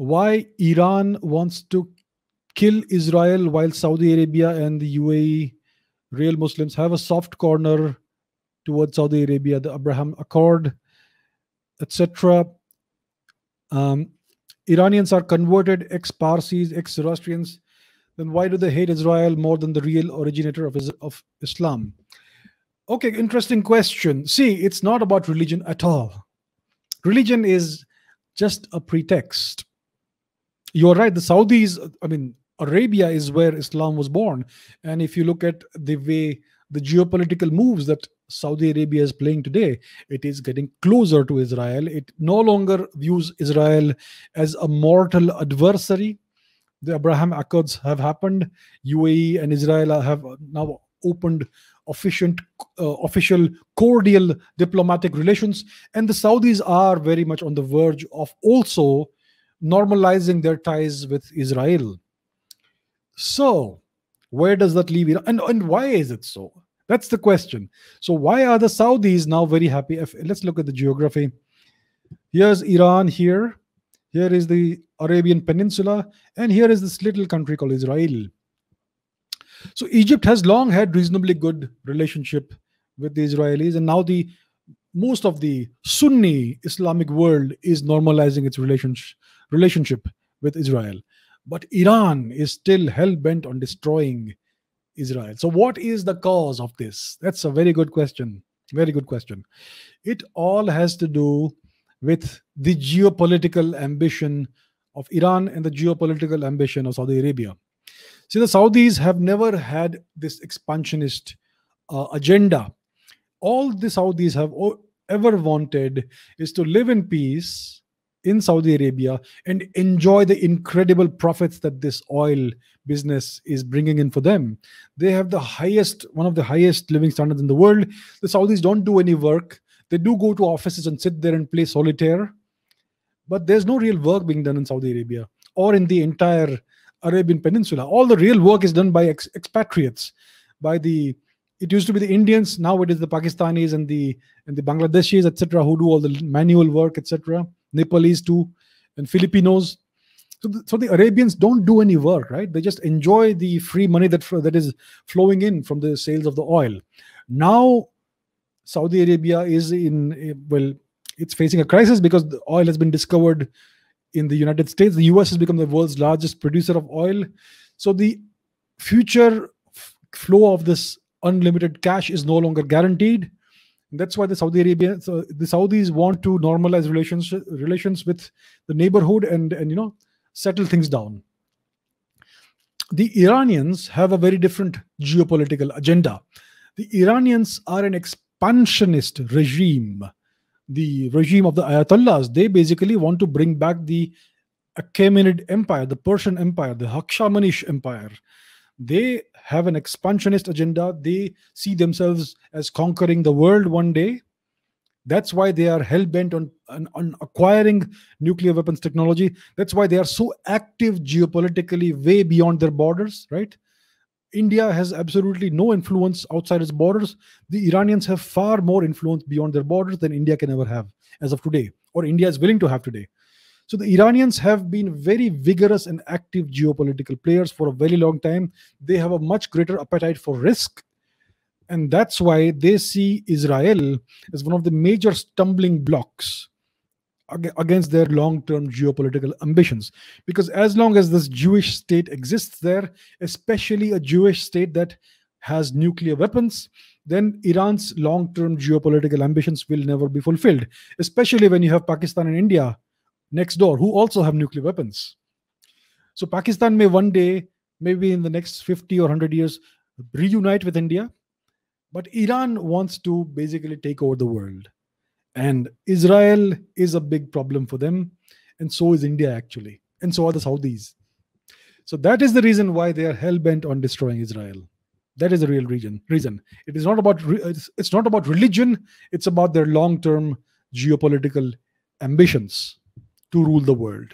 why Iran wants to kill Israel while Saudi Arabia and the UAE real Muslims have a soft corner towards Saudi Arabia, the Abraham Accord, etc. Um, Iranians are converted ex Parsis, ex Zoroastrians. Then why do they hate Israel more than the real originator of, of Islam? Okay, interesting question. See, it's not about religion at all. Religion is just a pretext. You're right. The Saudis, I mean, Arabia is where Islam was born. And if you look at the way the geopolitical moves that Saudi Arabia is playing today, it is getting closer to Israel. It no longer views Israel as a mortal adversary. The Abraham Accords have happened. UAE and Israel have now opened efficient, uh, official, cordial diplomatic relations. And the Saudis are very much on the verge of also normalizing their ties with Israel. So, where does that leave Iran? And, and why is it so? That's the question. So, why are the Saudis now very happy? If, let's look at the geography. Here's Iran here. Here is the Arabian Peninsula. And here is this little country called Israel. So Egypt has long had reasonably good relationship with the Israelis, and now the most of the Sunni Islamic world is normalizing its relationship relationship with Israel. But Iran is still hell bent on destroying Israel. So, what is the cause of this? That's a very good question. Very good question. It all has to do with the geopolitical ambition of Iran and the geopolitical ambition of Saudi Arabia. See, the Saudis have never had this expansionist uh, agenda. All the Saudis have ever wanted is to live in peace in Saudi Arabia and enjoy the incredible profits that this oil business is bringing in for them. They have the highest, one of the highest living standards in the world. The Saudis don't do any work. They do go to offices and sit there and play solitaire. But there's no real work being done in Saudi Arabia or in the entire Arabian Peninsula. All the real work is done by ex- expatriates, by the it used to be the Indians, now it is the Pakistanis and the and the Bangladeshis, etc., who do all the manual work, etc. Nepalese too, and Filipinos. So the, so the Arabians don't do any work, right? They just enjoy the free money that that is flowing in from the sales of the oil. Now, Saudi Arabia is in eh, well, it's facing a crisis because the oil has been discovered in the United States. The US has become the world's largest producer of oil. So the future flow of this unlimited cash is no longer guaranteed. That's why the Saudi Arabia, so the Saudis want to normalize relations relations with the neighborhood and and you know settle things down. The Iranians have a very different geopolitical agenda. The Iranians are an expansionist regime the regime of the Ayatollahs, they basically want to bring back the Achaemenid Empire, the Persian Empire, the Haqshamanish Empire. They have an expansionist agenda. They see themselves as conquering the world one day. That's why they are hell bent on, on, on, acquiring nuclear weapons technology. That's why they are so active geopolitically, way beyond their borders, right? India has absolutely no influence outside its borders. The Iranians have far more influence beyond their borders than India can ever have as of today, or India is willing to have today. So the Iranians have been very vigorous and active geopolitical players for a very long time. They have a much greater appetite for risk. And that's why they see Israel as one of the major stumbling blocks against their long-term geopolitical ambitions because as long as this jewish state exists there especially a jewish state that has nuclear weapons then iran's long-term geopolitical ambitions will never be fulfilled especially when you have pakistan and india next door who also have nuclear weapons so pakistan may one day maybe in the next 50 or 100 years reunite with india but iran wants to basically take over the world and Israel is a big problem for them, and so is India actually, and so are the Saudis. So that is the reason why they are hell bent on destroying Israel. That is the real reason. Reason. It is not about it's not about religion. It's about their long-term geopolitical ambitions to rule the world.